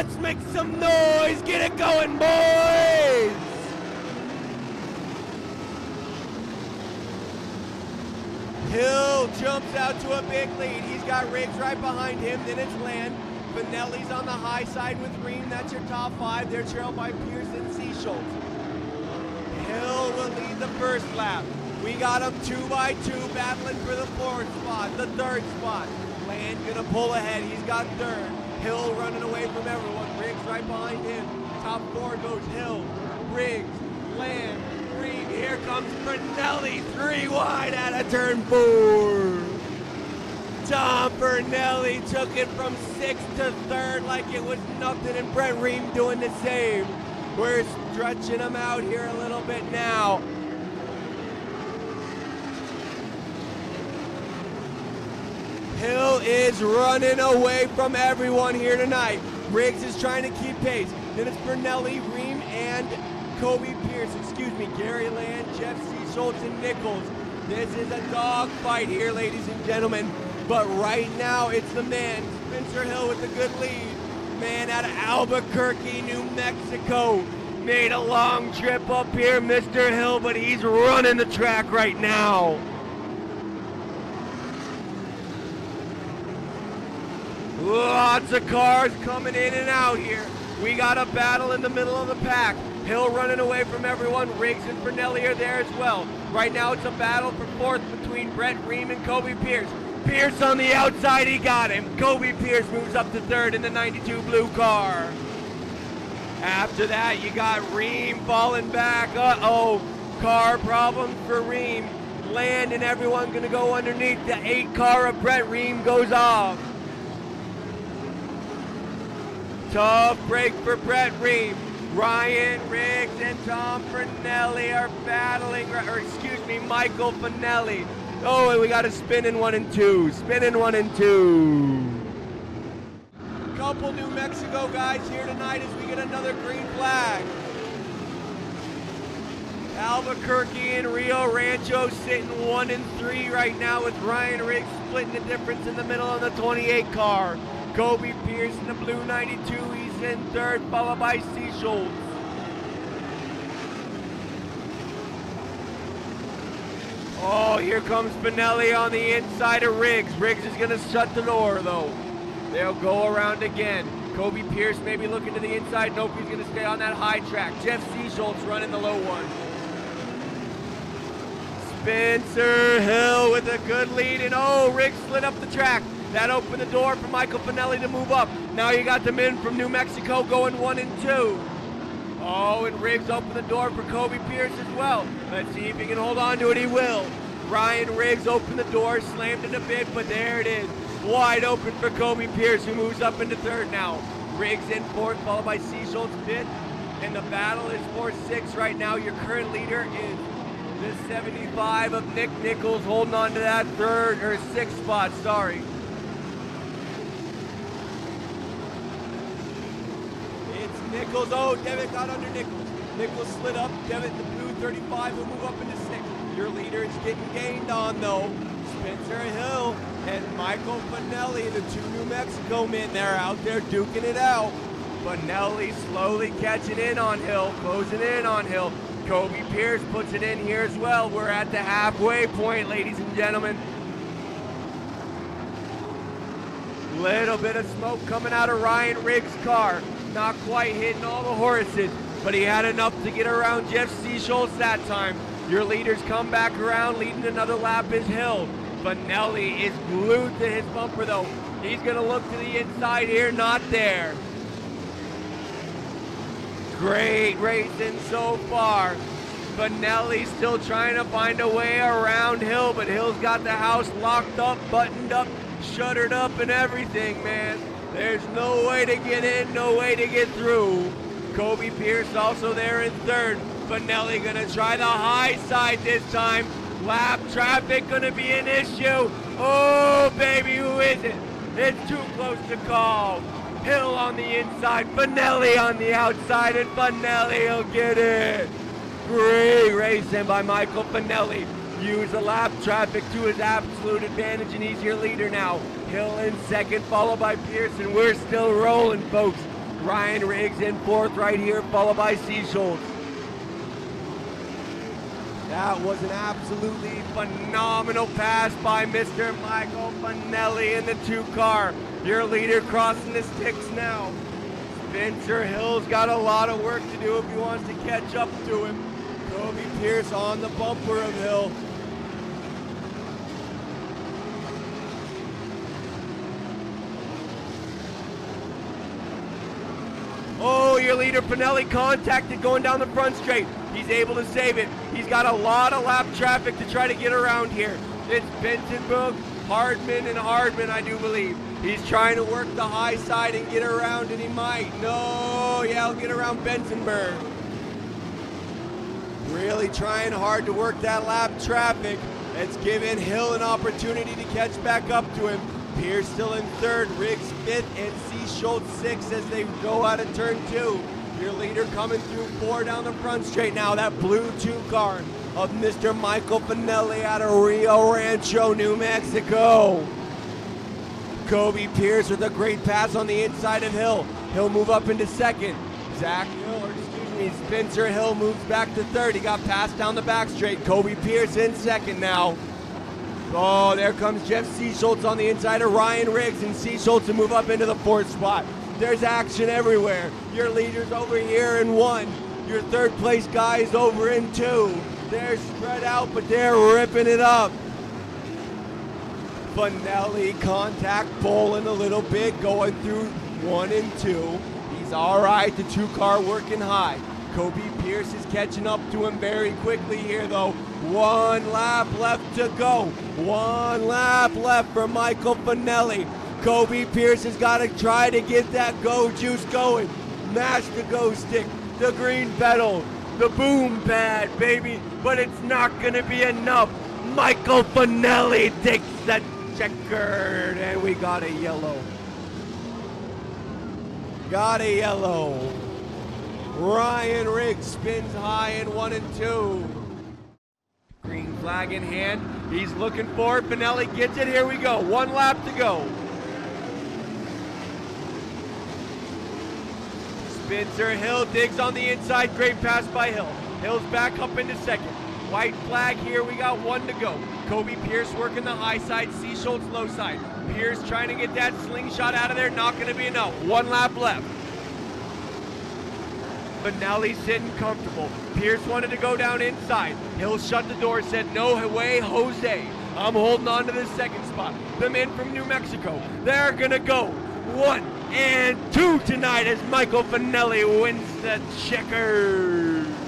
Let's make some noise. Get it going, boys. Hill jumps out to a big lead. He's got Riggs right behind him. Then it's Land. Finelli's on the high side with Ream. That's your top five. They're trailed by Pearson Seaschultz. Hill will lead the first lap. We got them two by two battling for the fourth spot, the third spot. Land gonna pull ahead. He's got third. Hill running away from everyone. Riggs right behind him. Top four goes Hill, Riggs, Land, Reed. Here comes Finelli, three wide out of turn four. Tom Bernelli took it from sixth to third like it was nothing, and Brett Ream doing the same. We're stretching them out here a little bit now. Hill is running away from everyone here tonight. Riggs is trying to keep pace. Then it's Bernelli, Ream, and Kobe Pierce. Excuse me, Gary Land, Jeff C. Schultz, and Nichols. This is a dog fight here, ladies and gentlemen. But right now, it's the man, Spencer Hill, with a good lead. Man out of Albuquerque, New Mexico. Made a long trip up here, Mr. Hill, but he's running the track right now. Lots of cars coming in and out here. We got a battle in the middle of the pack. Hill running away from everyone. Riggs and Bernelli are there as well. Right now it's a battle for fourth between Brett Ream and Kobe Pierce. Pierce on the outside, he got him. Kobe Pierce moves up to third in the 92 blue car. After that, you got Ream falling back. Uh-oh, car problem for Ream. Land and everyone gonna go underneath. The eight car of Brett Ream goes off. Tough break for Brett Ream. Ryan Riggs and Tom Finelli are battling, or excuse me, Michael Finelli. Oh, and we got a spin in one and two. Spin in one and two. Couple New Mexico guys here tonight as we get another green flag. Albuquerque and Rio Rancho sitting one and three right now with Ryan Riggs splitting the difference in the middle of the 28 car. Kobe Pierce in the blue 92, he's in third, followed by C. Schultz. Oh, here comes Benelli on the inside of Riggs. Riggs is going to shut the door, though. They'll go around again. Kobe Pierce maybe looking to the inside. Nope, he's going to stay on that high track. Jeff Seaschultz running the low one. Spencer Hill with a good lead, and oh, Riggs slid up the track. That opened the door for Michael Finelli to move up. Now you got the men from New Mexico going one and two. Oh, and Riggs opened the door for Kobe Pierce as well. Let's see if he can hold on to it. He will. Ryan Riggs opened the door, slammed it a bit, but there it is. Wide open for Kobe Pierce, who moves up into third now. Riggs in fourth, followed by Seaschultz fifth. And the battle is for six right now. Your current leader is the 75 of Nick Nichols holding on to that third or sixth spot, sorry. It's Nichols. Oh, Devitt got under Nichols. Nichols slid up. Devitt, the blue 35, will move up into sixth. Your leader is getting gained on, though. Spencer Hill and Michael Finelli, the two New Mexico men, they're out there duking it out. Finelli slowly catching in on Hill, closing in on Hill. Kobe Pierce puts it in here as well. We're at the halfway point, ladies and gentlemen. Little bit of smoke coming out of Ryan Riggs' car. Not quite hitting all the horses, but he had enough to get around Jeff Seaschultz that time. Your leaders come back around, leading another lap is Hill. Finelli is glued to his bumper though. He's gonna look to the inside here, not there. Great racing so far. Finelli still trying to find a way around Hill, but Hill's got the house locked up, buttoned up, shuttered up, and everything, man. There's no way to get in, no way to get through. Kobe Pierce also there in third. Finelli gonna try the high side this time. Lap traffic gonna be an issue. Oh, baby, who is it? It's too close to call. Hill on the inside, Finelli on the outside, and Finelli will get it. Great racing by Michael Finelli. Use the lap traffic to his absolute advantage, and he's your leader now. Hill in second, followed by Pearson. We're still rolling, folks. Ryan Riggs in fourth right here, followed by Seaschultz. That was an absolutely phenomenal pass by Mr. Michael Finelli in the two car. Your leader crossing the sticks now. Spencer Hill's got a lot of work to do if he wants to catch up to him. Pierce on the bumper of Hill. Oh, your leader Finelli contacted going down the front straight. He's able to save it. He's got a lot of lap traffic to try to get around here. It's Bentonburg, Hardman, and Hardman, I do believe. He's trying to work the high side and get around, and he might. No, yeah, he'll get around Bensonburg. Really trying hard to work that lap traffic. It's given Hill an opportunity to catch back up to him. Pierce still in third, Riggs fifth, and C. Schultz sixth as they go out of turn two. Your leader coming through four down the front straight now. That blue two car of Mr. Michael Finelli out of Rio Rancho, New Mexico. Kobe Pierce with a great pass on the inside of Hill. He'll move up into second. Zach Hill, Spencer Hill moves back to third. He got passed down the back straight. Kobe Pierce in second now. Oh, there comes Jeff Seaschultz on the inside of Ryan Riggs, and Seaschultz to move up into the fourth spot. There's action everywhere. Your leader's over here in one. Your third place guys over in two. They're spread out, but they're ripping it up. Finelli contact bowling a little bit, going through one and two. He's all right. The two car working high. Kobe Pierce is catching up to him very quickly here, though. One lap left to go. One lap left for Michael Finelli. Kobe Pierce has got to try to get that go juice going. Mash the go stick, the green pedal, the boom pad, baby. But it's not going to be enough. Michael Finelli takes the checkered, and we got a yellow. Got a yellow. Ryan Riggs spins high in one and two. Green flag in hand. He's looking for it. Finelli gets it. Here we go. One lap to go. Spencer Hill digs on the inside. Great pass by Hill. Hill's back up into second. White flag here. We got one to go. Kobe Pierce working the high side. C. Schultz low side. Pierce trying to get that slingshot out of there. Not going to be enough. One lap left. Finelli sitting comfortable. Pierce wanted to go down inside. Hill shut the door, said, No way, Jose. I'm holding on to the second spot. The men from New Mexico, they're going to go one and two tonight as Michael Finelli wins the checkers.